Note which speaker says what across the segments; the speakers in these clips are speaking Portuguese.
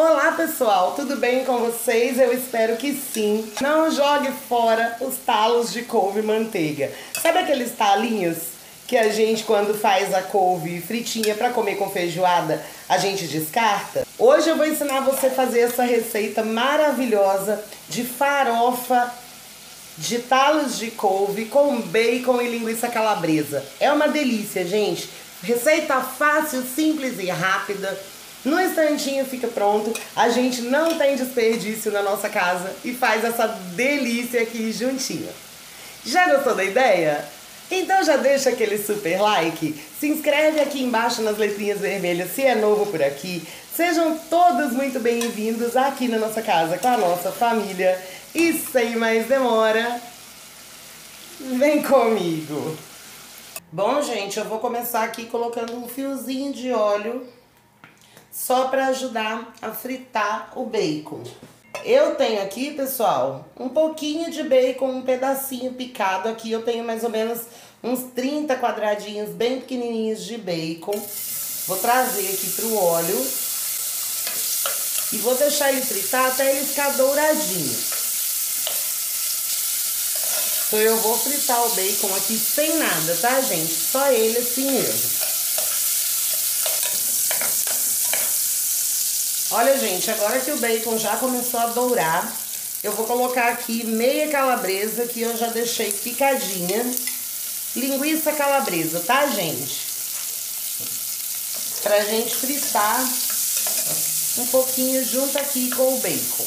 Speaker 1: Olá pessoal, tudo bem com vocês? Eu espero que sim. Não jogue fora os talos de couve manteiga. Sabe aqueles talinhos que a gente quando faz a couve fritinha para comer com feijoada, a gente descarta? Hoje eu vou ensinar você a fazer essa receita maravilhosa de farofa de talos de couve com bacon e linguiça calabresa. É uma delícia, gente. Receita fácil, simples e rápida no instantinho fica pronto. A gente não tem desperdício na nossa casa e faz essa delícia aqui juntinho. Já gostou da ideia? Então já deixa aquele super like, se inscreve aqui embaixo nas letrinhas vermelhas se é novo por aqui. Sejam todos muito bem-vindos aqui na nossa casa com a nossa família. E sem mais demora, vem comigo! Bom, gente, eu vou começar aqui colocando um fiozinho de óleo só para ajudar a fritar o bacon. Eu tenho aqui, pessoal, um pouquinho de bacon, um pedacinho picado aqui. Eu tenho mais ou menos uns 30 quadradinhos bem pequenininhos de bacon. Vou trazer aqui pro óleo e vou deixar ele fritar até ele ficar douradinho. Então eu vou fritar o bacon aqui sem nada, tá, gente? Só ele assim mesmo. Olha, gente, agora que o bacon já começou a dourar, eu vou colocar aqui meia calabresa que eu já deixei picadinha. Linguiça calabresa, tá, gente? Pra gente fritar um pouquinho junto aqui com o bacon.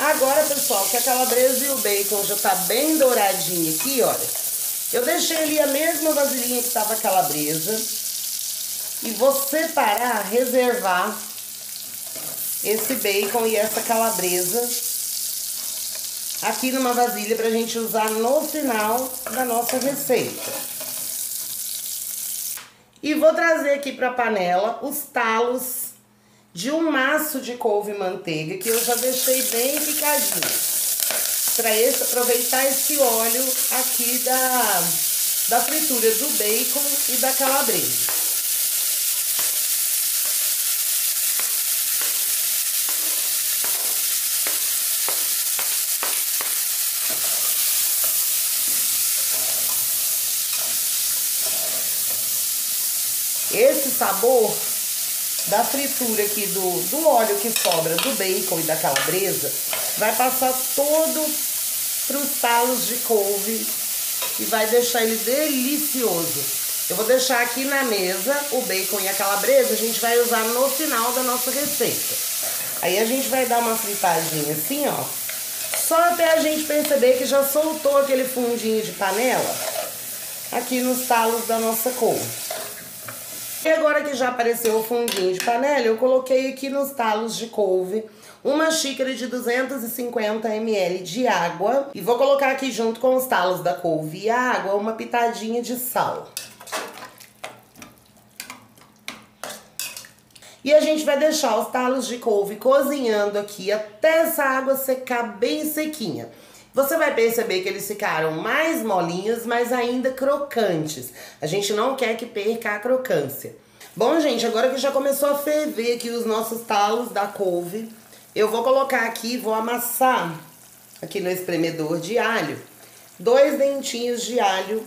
Speaker 1: Agora, pessoal, que a calabresa e o bacon já tá bem douradinho aqui, olha. Eu deixei ali a mesma vasilhinha que tava a calabresa e vou separar, reservar esse bacon e essa calabresa aqui numa vasilha pra gente usar no final da nossa receita. E vou trazer aqui pra panela os talos de um maço de couve manteiga que eu já deixei bem picadinho. Pra esse, aproveitar esse óleo aqui da, da fritura do bacon e da calabresa. Esse sabor da fritura aqui do, do óleo que sobra do bacon e da calabresa vai passar todo pros talos de couve e vai deixar ele delicioso. Eu vou deixar aqui na mesa o bacon e a calabresa, a gente vai usar no final da nossa receita. Aí a gente vai dar uma fritadinha assim, ó, só até a gente perceber que já soltou aquele fundinho de panela aqui nos talos da nossa couve. E agora que já apareceu o fundinho de panela, eu coloquei aqui nos talos de couve uma xícara de 250 ml de água e vou colocar aqui junto com os talos da couve e a água uma pitadinha de sal. E a gente vai deixar os talos de couve cozinhando aqui até essa água secar bem sequinha. Você vai perceber que eles ficaram mais molinhos, mas ainda crocantes. A gente não quer que perca a crocância. Bom, gente, agora que já começou a ferver aqui os nossos talos da couve, eu vou colocar aqui, vou amassar aqui no espremedor de alho, dois dentinhos de alho,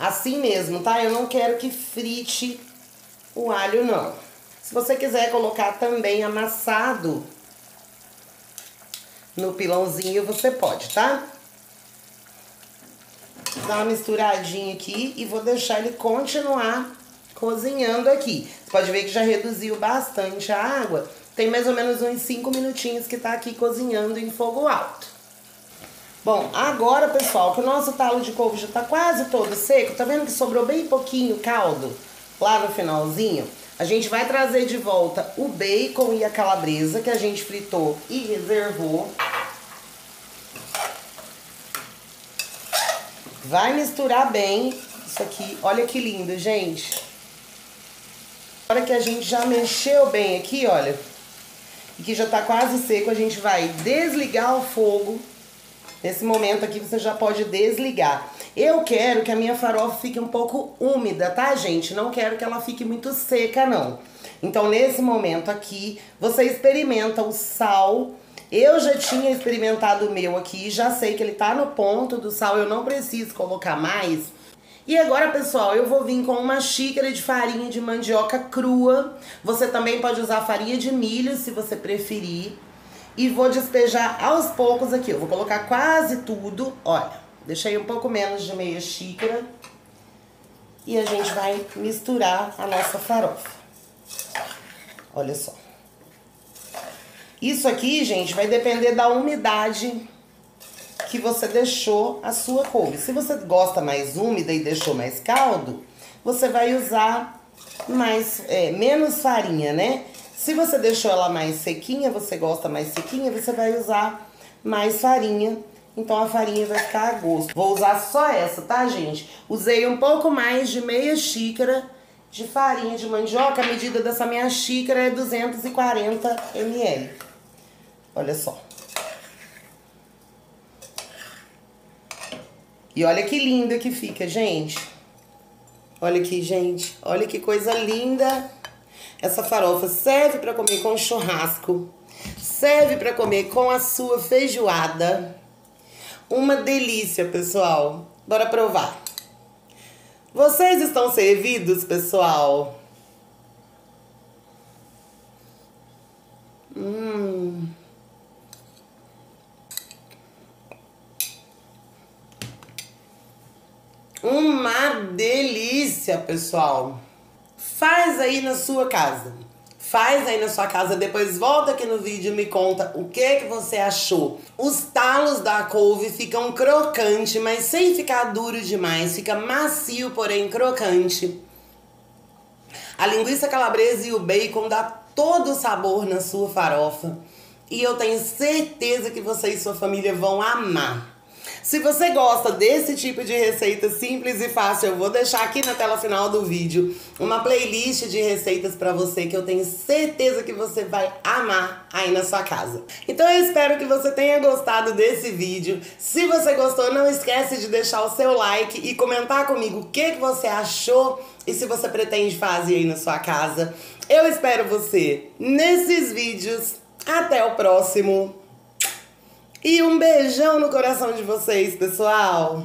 Speaker 1: assim mesmo, tá? Eu não quero que frite o alho, não. Se você quiser colocar também amassado no pilãozinho, você pode, tá? Dá uma misturadinha aqui e vou deixar ele continuar cozinhando aqui. Você pode ver que já reduziu bastante a água. Tem mais ou menos uns 5 minutinhos que tá aqui cozinhando em fogo alto. Bom, agora, pessoal, que o nosso talo de couve já tá quase todo seco, tá vendo que sobrou bem pouquinho caldo lá no finalzinho? A gente vai trazer de volta o bacon e a calabresa que a gente fritou e reservou. Vai misturar bem isso aqui. Olha que lindo, gente. Agora que a gente já mexeu bem aqui, olha, e que já tá quase seco, a gente vai desligar o fogo. Nesse momento aqui você já pode desligar. Eu quero que a minha farofa fique um pouco úmida, tá, gente? Não quero que ela fique muito seca, não. Então, nesse momento aqui, você experimenta o sal. Eu já tinha experimentado o meu aqui, já sei que ele tá no ponto do sal, eu não preciso colocar mais. E agora, pessoal, eu vou vir com uma xícara de farinha de mandioca crua. Você também pode usar farinha de milho, se você preferir. E vou despejar aos poucos aqui. Eu vou colocar quase tudo. Olha, deixei um pouco menos de meia xícara. E a gente vai misturar a nossa farofa. Olha só. Isso aqui, gente, vai depender da umidade que você deixou a sua couve. Se você gosta mais úmida e deixou mais caldo, você vai usar mais é, menos farinha, né? Se você deixou ela mais sequinha, você gosta mais sequinha, você vai usar mais farinha. Então a farinha vai ficar a gosto. Vou usar só essa, tá, gente? Usei um pouco mais de meia xícara de farinha de mandioca. A medida dessa minha xícara é 240 ml. Olha só. E olha que linda que fica, gente. Olha aqui, gente. Olha que coisa linda. Essa farofa serve para comer com churrasco. Serve para comer com a sua feijoada. Uma delícia, pessoal. Bora provar. Vocês estão servidos, pessoal? Hum. Uma delícia, pessoal. Faz aí na sua casa. Faz aí na sua casa, depois volta aqui no vídeo e me conta o que que você achou. Os talos da couve ficam crocante, mas sem ficar duro demais. Fica macio, porém crocante. A linguiça calabresa e o bacon dá todo o sabor na sua farofa. E eu tenho certeza que você e sua família vão amar. Se você gosta desse tipo de receita simples e fácil, eu vou deixar aqui na tela final do vídeo uma playlist de receitas para você que eu tenho certeza que você vai amar aí na sua casa. Então eu espero que você tenha gostado desse vídeo. Se você gostou, não esquece de deixar o seu like e comentar comigo o que, que você achou e se você pretende fazer aí na sua casa. Eu espero você nesses vídeos. Até o próximo! E um beijão no coração de vocês, pessoal!